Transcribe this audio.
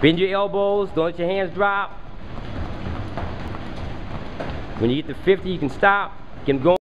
Bend your elbows, don't let your hands drop. When you get to 50, you can stop. Get them going.